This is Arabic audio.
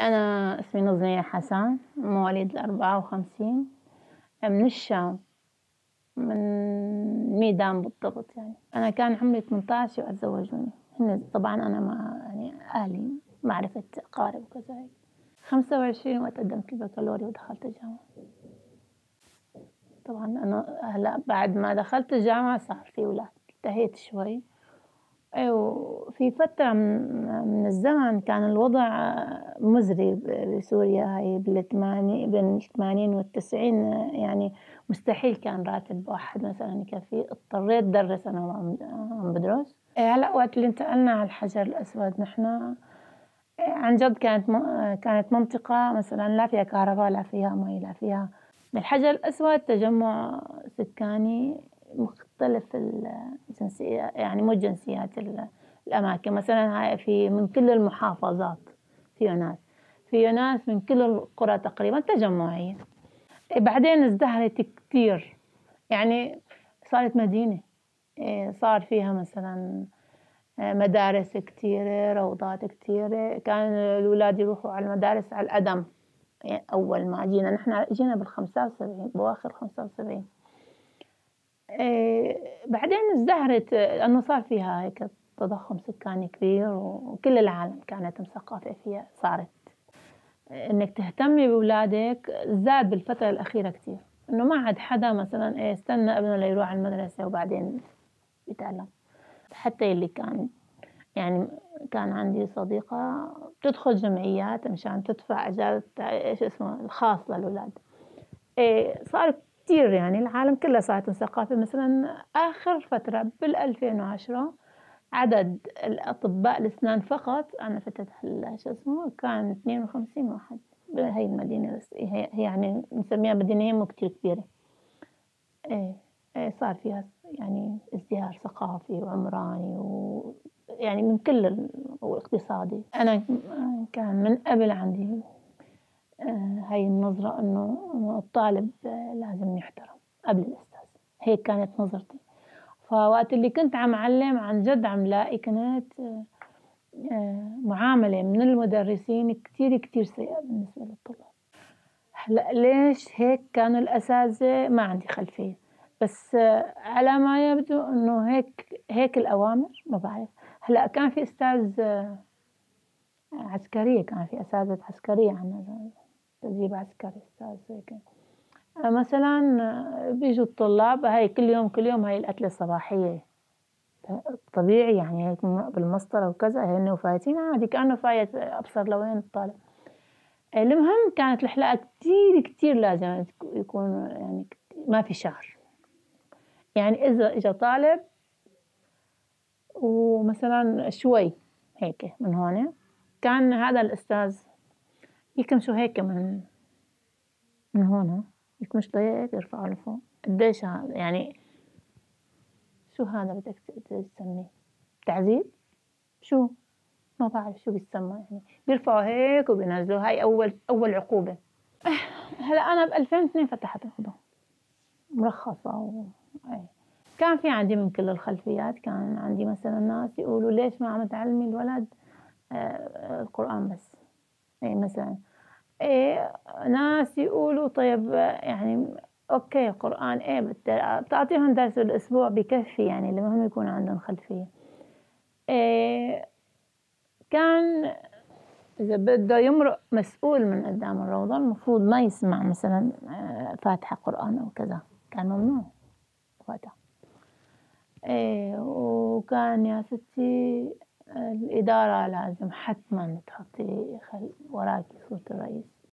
أنا اسمي نظمية حسن مواليد الأربعة وخمسين من الشام من ميدان بالضبط يعني. أنا كان عمري 18 وأتزوجوني هن طبعا أنا ما يعني أهلي معرفة أقارب وكذا هيك خمسة وعشرين وقت قدمت البكالوريا ودخلت الجامعة. طبعا أنا هلا بعد ما دخلت الجامعة صار في ولاد. انتهيت شوي. وفي فترة من الزمن كان الوضع مزري بسوريا هاي بين الثمانين والتسعين يعني مستحيل كان راتب واحد مثلا. يكفي اضطريت درس أنا وعم بدرس إيه، هلا وقت اللي انتقلنا على الحجر الأسود نحن إيه، عن جد كانت كانت منطقة مثلا لا فيها كهرباء لا فيها مي لا فيها. الحجر الأسود تجمع سكاني مختلف الجنسية يعني مو الجنسيات الأماكن. مثلا هاي في من كل المحافظات في ناس في ناس من كل القرى تقريبا تجمعية. بعدين ازدهرت كتير. يعني صارت مدينة. إيه، صار فيها مثلا مدارس كتيرة روضات كتيرة. كان الأولاد يروحوا على المدارس على الأدم. أول ما جينا. نحن جينا بالخمسة وسبعين بواخر خمسة وسبعين. إيه، بعدين ازدهرت لأنه صار فيها هيك تضخم سكاني كبير وكل العالم كانت مثقفة فيها صارت إنك تهتمي بأولادك زاد بالفترة الأخيرة كتير. إنه ما عاد حدا مثلا إيه استنى ابنه ليروح على المدرسة وبعدين يتعلم حتى اللي كان يعني كان عندي صديقة بتدخل جمعيات مشان تدفع إجازة إيش اسمه الخاص للأولاد. إيه صار كتير يعني العالم كله صارت ثقافة. مثلا آخر فترة بال 2010 عدد الأطباء الأسنان فقط أنا فتت شو اسمه كان 52 واحد. بهي المدينة بس هي يعني نسميها مدينة مو كتير كبيرة. إيه, إيه صار فيها يعني ازدهار ثقافي وعمراني و يعني من كل واقتصادي. أنا كان من قبل عندي هاي النظرة إنه الطالب لازم يحترم قبل الأستاذ هيك كانت نظرتي. فوقت اللي كنت عم علم عن جد عم لاقي كانت آه، معاملة من المدرسين كتير كتير سيئة بالنسبة للطلاب. هلأ ليش هيك كانوا الأساتذة؟ ما عندي خلفية. بس آه، على ما يبدو إنه هيك هيك الأوامر ما بعرف. هلأ كان في أستاذ عسكرية كان في أساتذة عسكرية عندنا تدريب عسكري أستاذ هيك. مثلا بيجوا الطلاب هاي كل يوم كل يوم هاي الأكلة الصباحية. طبيعي يعني هيك بالمسطرة وكذا هن وفايتين عادي كأنه فايت أبصر لوين الطالب المهم كانت الحلاقة كتير كتير لازم يكون يعني ما في شهر يعني إذا إجا طالب ومثلا شوي هيك من هون كان هذا الأستاذ يكمشوا هيك من من هون يكمش هيك يرفعوا لفوق. قديش هذا يعني شو هذا بدك تسميه؟ تعذيب شو؟ ما بعرف شو بيسمى يعني بيرفعوا هيك وبينزلوا. هاي أول أول عقوبة. هلأ أنا ب 2002 فتحت عقده مرخصة و... كان في عندي من كل الخلفيات كان عندي مثلا ناس يقولوا ليش ما عم تعلمي الولد آه، القرآن بس. يعني مثلا إيه ناس يقولوا طيب يعني أوكي قرآن إيه بتعطيهم درس الأسبوع بكفي يعني المهم يكون عندهم خلفية. إيه كان إذا بده يمرق مسؤول من قدام الروضة المفروض ما يسمع مثلا آه، فاتحة قرآن أو كذا. كان ممنوع وقتها. إيه وكان يا ستي الإدارة لازم حتما تحطي وراكي صورة الرئيس.